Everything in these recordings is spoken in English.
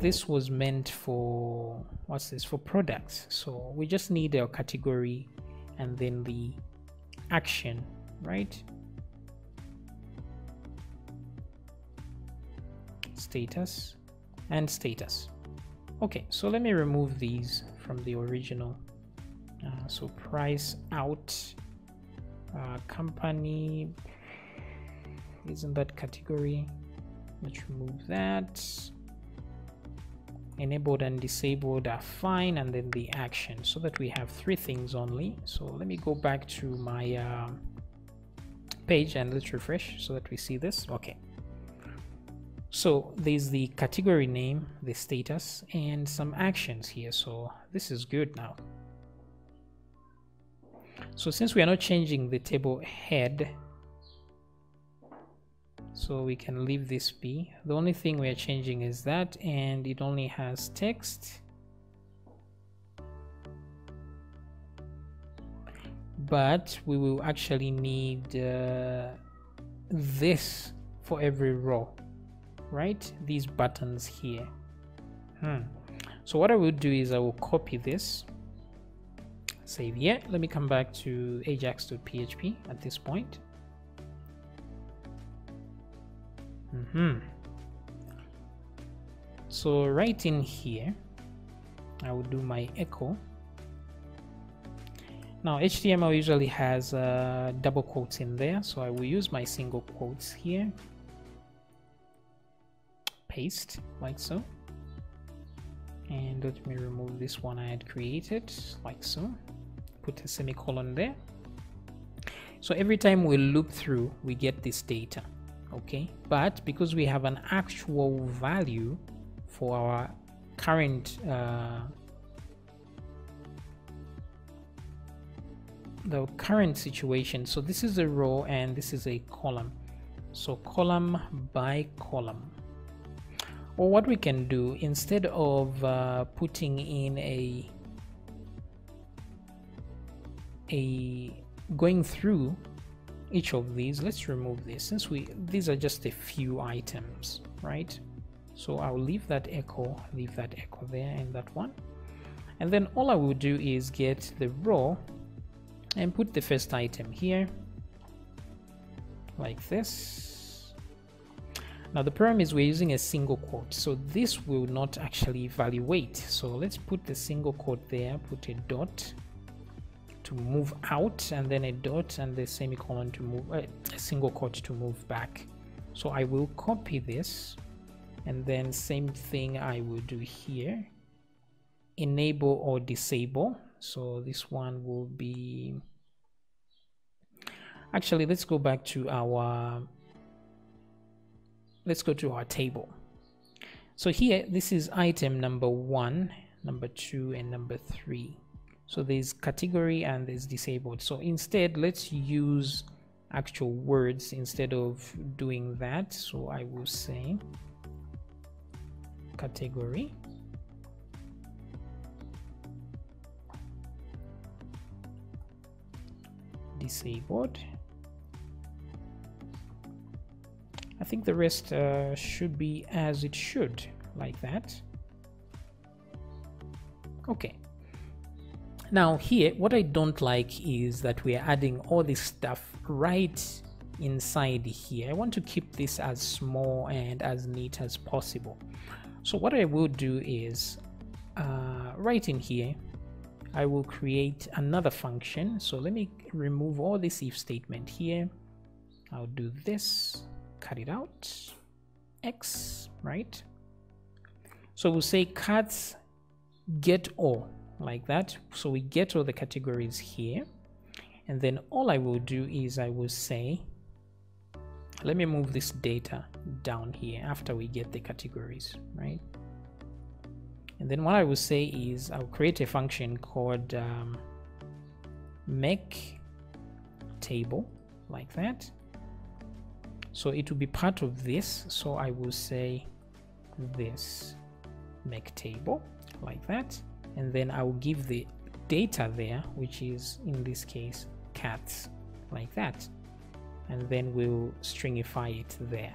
this was meant for what's this for products. So we just need our category and then the action right? Status and status. Okay so let me remove these from the original. Uh, so price out uh, company isn't that category? Let's remove that enabled and disabled are fine and then the action. So that we have three things only. So let me go back to my uh, page and let's refresh so that we see this. Okay. So there's the category name the status and some actions here. So this is good now. So since we are not changing the table head so we can leave this be. The only thing we are changing is that and it only has text. But we will actually need uh, this for every row right? These buttons here. Hmm. so what I will do is I will copy this. Save here. Let me come back to ajax.php at this point Mm -hmm. So right in here, I will do my echo. Now HTML usually has uh, double quotes in there, so I will use my single quotes here. Paste, like so. And let me remove this one I had created, like so. Put a semicolon there. So every time we loop through, we get this data okay but because we have an actual value for our current uh, the current situation. So this is a row and this is a column. So column by column. Or what we can do instead of uh, putting in a a going through each of these let's remove this since we these are just a few items right? So I'll leave that echo leave that echo there and that one. And then all I will do is get the row and put the first item here like this. Now the problem is we're using a single quote so this will not actually evaluate. So let's put the single quote there put a dot to move out and then a dot and the semicolon to move uh, a single quote to move back. So I will copy this and then same thing I will do here. Enable or disable. So this one will be actually let's go back to our let's go to our table. So here this is item number one number two and number three so there's category and there's disabled. So instead let's use actual words instead of doing that. So I will say category. Disabled. I think the rest uh, should be as it should like that. Okay now here, what I don't like is that we are adding all this stuff right inside here. I want to keep this as small and as neat as possible. So what I will do is uh, right in here, I will create another function. So let me remove all this if statement here. I'll do this, cut it out, X, right? So we'll say cut get all like that. So we get all the categories here. And then all I will do is I will say let me move this data down here after we get the categories right? And then what I will say is I'll create a function called um, make table like that. So it will be part of this. So I will say this make table like that and then I will give the data there which is in this case cats like that. And then we'll stringify it there.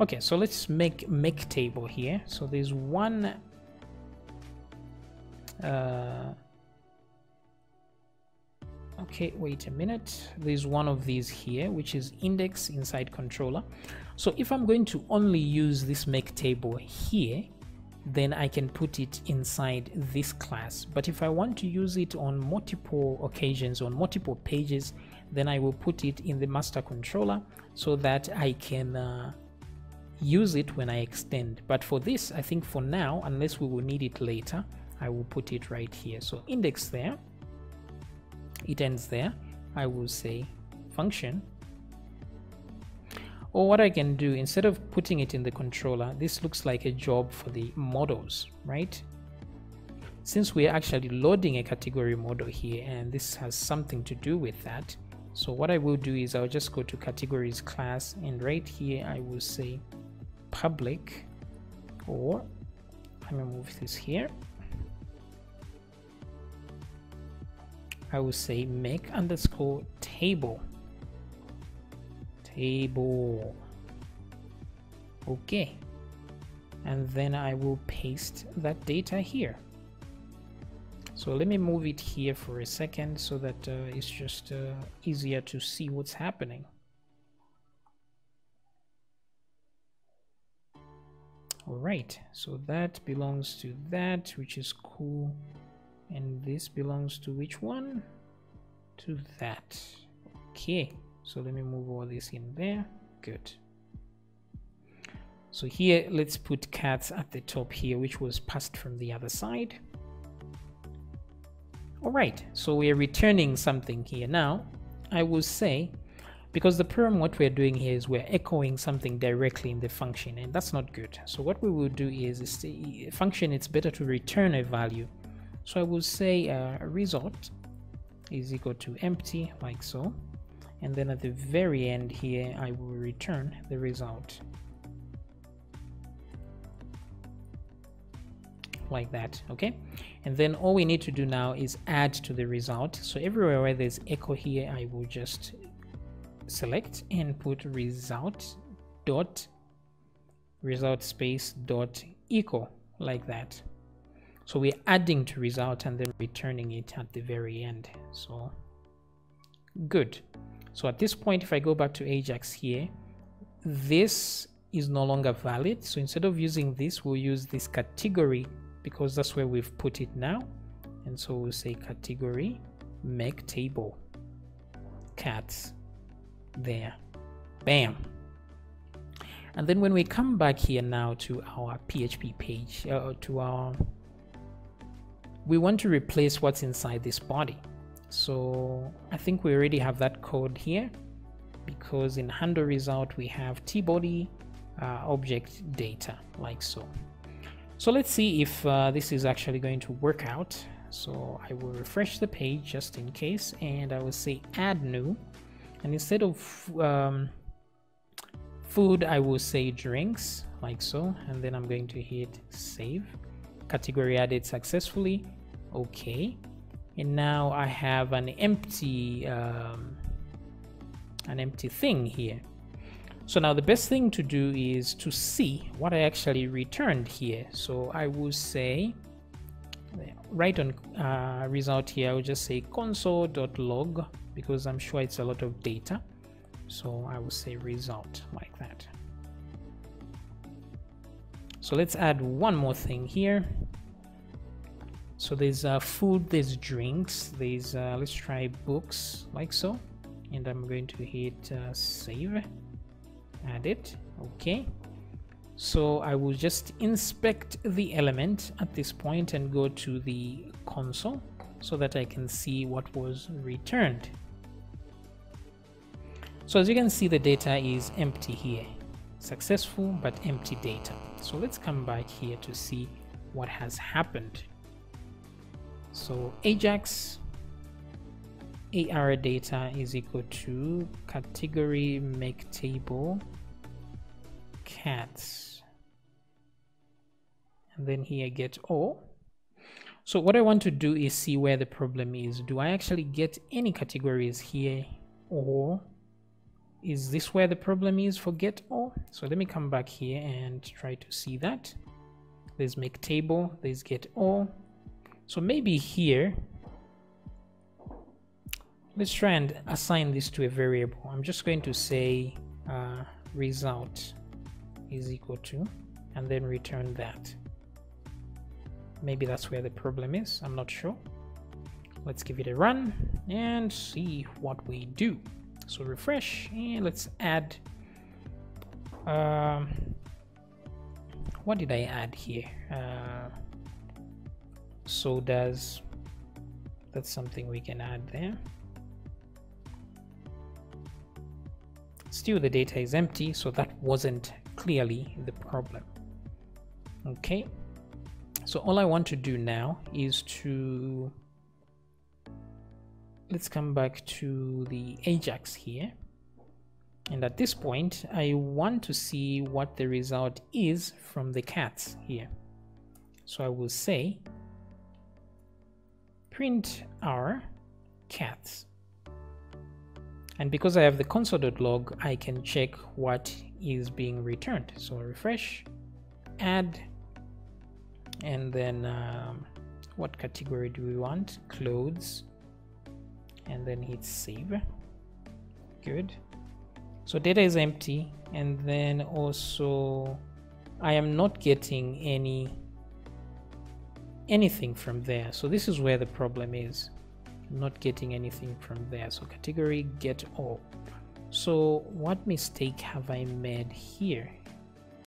Okay, so let's make make table here. So there's one uh, okay wait a minute. There's one of these here which is index inside controller. So if i'm going to only use this make table here then i can put it inside this class but if i want to use it on multiple occasions on multiple pages then i will put it in the master controller so that i can uh, use it when i extend but for this i think for now unless we will need it later I will put it right here. So index there, it ends there. I will say function. Or what I can do, instead of putting it in the controller, this looks like a job for the models, right? Since we're actually loading a category model here, and this has something to do with that, so what I will do is I'll just go to categories class, and right here I will say public, or let me move this here I will say make underscore table table. Okay. And then I will paste that data here. So let me move it here for a second so that uh, it's just uh, easier to see what's happening. All right. So that belongs to that which is cool. And this belongs to which one? To that. Okay so let me move all this in there. Good. So here let's put cats at the top here which was passed from the other side. All right so we are returning something here. Now i will say because the problem what we're doing here is we're echoing something directly in the function and that's not good. So what we will do is, is the function it's better to return a value. So I will say uh, result is equal to empty like so. And then at the very end here, I will return the result. like that okay? And then all we need to do now is add to the result. So everywhere where there's echo here I will just select and put result dot result space dot equal like that. So we're adding to result and then returning it at the very end. So good. So at this point if i go back to ajax here this is no longer valid. So instead of using this we'll use this category because that's where we've put it now. And so we'll say category make table. Cats there. Bam. And then when we come back here now to our php page uh, to our we want to replace what's inside this body. So I think we already have that code here because in handle result we have tbody uh, object data like so. So let's see if uh, this is actually going to work out. So I will refresh the page just in case and I will say add new. And instead of um, food I will say drinks like so. And then I'm going to hit save. Category added successfully. Okay and now I have an empty um, an empty thing here. So now the best thing to do is to see what I actually returned here. So I will say right on uh, result here I will just say console.log because I'm sure it's a lot of data. So I will say result like that. So let's add one more thing here so there's uh, food there's drinks there's uh, let's try books like so. And I'm going to hit uh, save. Add it. Okay. So I will just inspect the element at this point and go to the console so that I can see what was returned. So as you can see the data is empty here. Successful but empty data. So let's come back here to see what has happened so Ajax AR data is equal to category make table cats. And then here get all so what I want to do is see where the problem is. Do I actually get any categories here or is this where the problem is for get all so let me come back here and try to see that. There's make table there's get all so maybe here let's try and assign this to a variable. I'm just going to say uh, result is equal to and then return that. Maybe that's where the problem is. I'm not sure. Let's give it a run and see what we do. So refresh and let's add um, what did I add here? Uh, so does that's something we can add there still the data is empty so that wasn't clearly the problem okay so all I want to do now is to let's come back to the Ajax here. And at this point, I want to see what the result is from the cats here. So I will say print our cats. And because I have the console.log, I can check what is being returned. So refresh, add, and then um, what category do we want? Clothes and then hit save good so data is empty and then also I am not getting any anything from there. So this is where the problem is not getting anything from there. So category get all. So what mistake have I made here